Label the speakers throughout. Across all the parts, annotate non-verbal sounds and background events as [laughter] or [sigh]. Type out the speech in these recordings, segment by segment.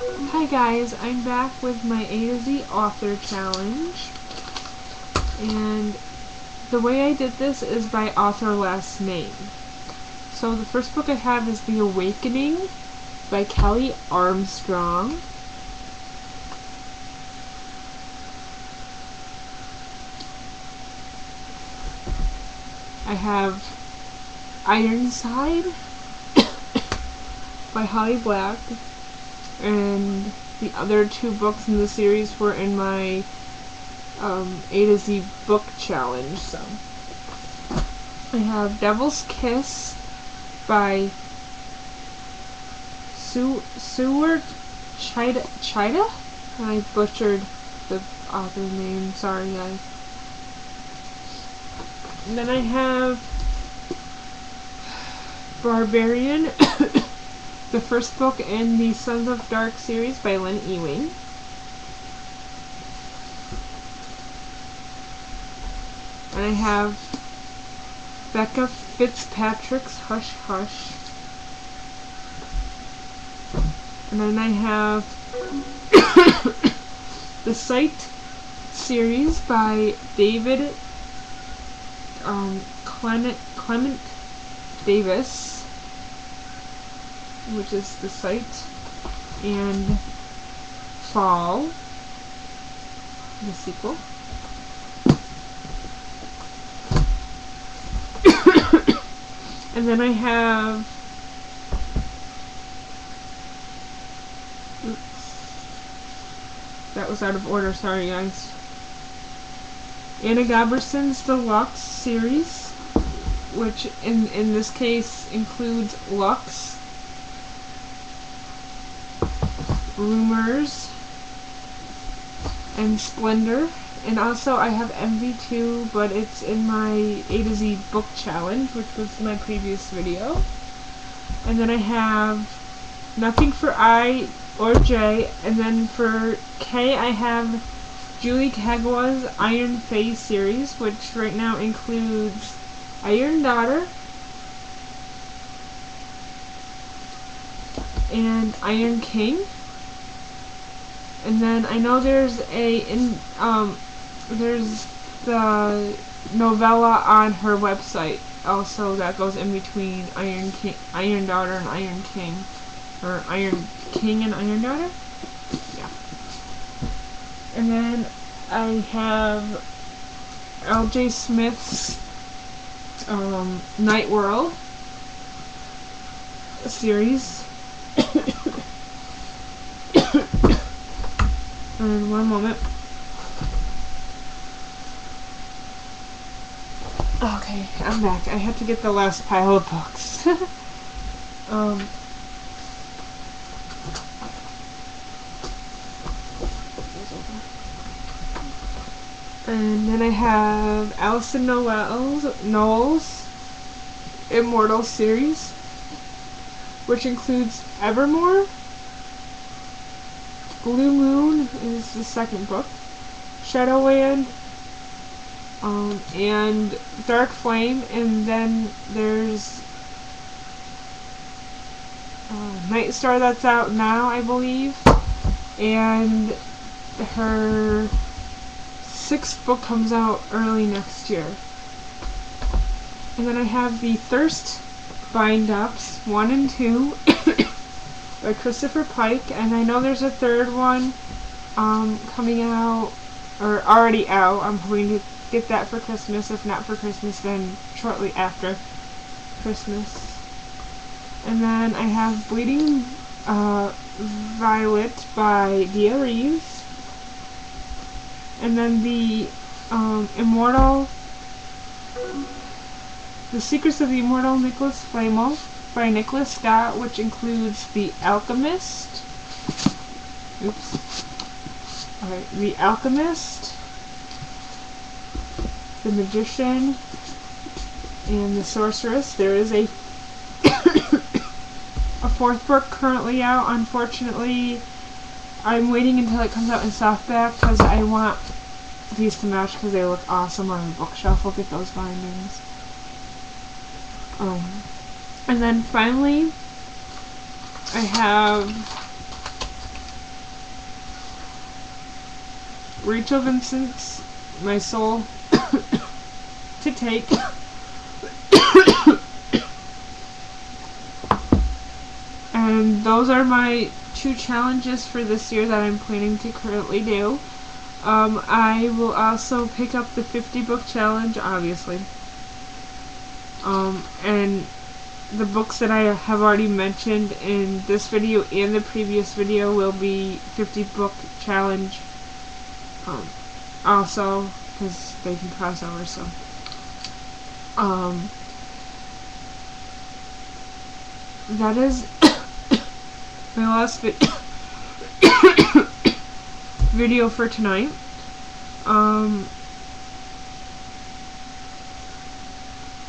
Speaker 1: Hi guys, I'm back with my A to Z author challenge. And the way I did this is by author last name. So the first book I have is The Awakening by Kelley Armstrong. I have Ironside [coughs] by Holly Black and the other two books in the series were in my um, A to Z book challenge. So I have Devil's Kiss by Sue Seward Chida Chida. I butchered the author name. Sorry, guys. And then I have Barbarian [coughs] the first book in the Sons of Dark series by Lynne Ewing. And I have Becca Fitzpatrick's Hush Hush. And then I have [coughs] the Sight series by David um, Clement, Clement Davis which is the Sight, and Fall, the sequel. [coughs] and then I have that was out of order, sorry guys. Anna Godbersen's Deluxe series, which in, in this case includes Luxe, Rumors, and Splendor. And also I have MV2, but it's in my A to Z book challenge, which was my previous video. And then I have Nothing for I or J, and then for K I have Julie Kagawa's Iron Fae series, which right now includes Iron Daughter, and Iron King. And then I know there's a in um there's the novella on her website also that goes in between Iron King, Iron Daughter and Iron King, or Iron King and Iron Daughter. Yeah. And then I have L.J. Smith's um, Night World series. And one moment. Okay, I'm back. I had to get the last pile of books. [laughs] um, and then I have Alyson Noel's, Noel's Immortal series, which includes Evermore, Blue Moon is the second book. Shadowland, um, and Dark Flame, and then there's uh, Night Star that's out now, I believe, and her sixth book comes out early next year. And then I have the Thirst bind-ups, 1 and 2, [coughs] by Christopher Pike, and I know there's a third one um, coming out, or already out. I'm hoping to get that for Christmas. If not for Christmas, then shortly after Christmas. And then I have Bleeding uh, Violet by Dia Reeves. And then the um, Immortal, The Secrets of the Immortal Nicholas Flamel by Nicholas Scott, which includes The Alchemist. Oops. Alright, The Alchemist, The Magician, and The Sorceress. There is a [coughs] a fourth book currently out. Unfortunately, I'm waiting until it comes out in softback because I want these to match because they look awesome on the bookshelf. We'll get those bindings. Um, and then finally, I have Rachel Vincent's My Soul [coughs] to Take. [coughs] and those are my two challenges for this year that I'm planning to currently do. Um, I will also pick up the 50 book challenge, obviously. Um, and the books that I have already mentioned in this video and the previous video will be 50 book challenge um, also because they can cross over so um, that is [coughs] my last vi [coughs] video for tonight um,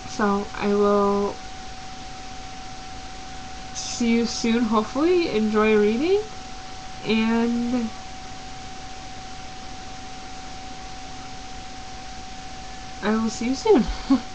Speaker 1: so I will see you soon, hopefully. Enjoy reading. And I will see you soon. [laughs]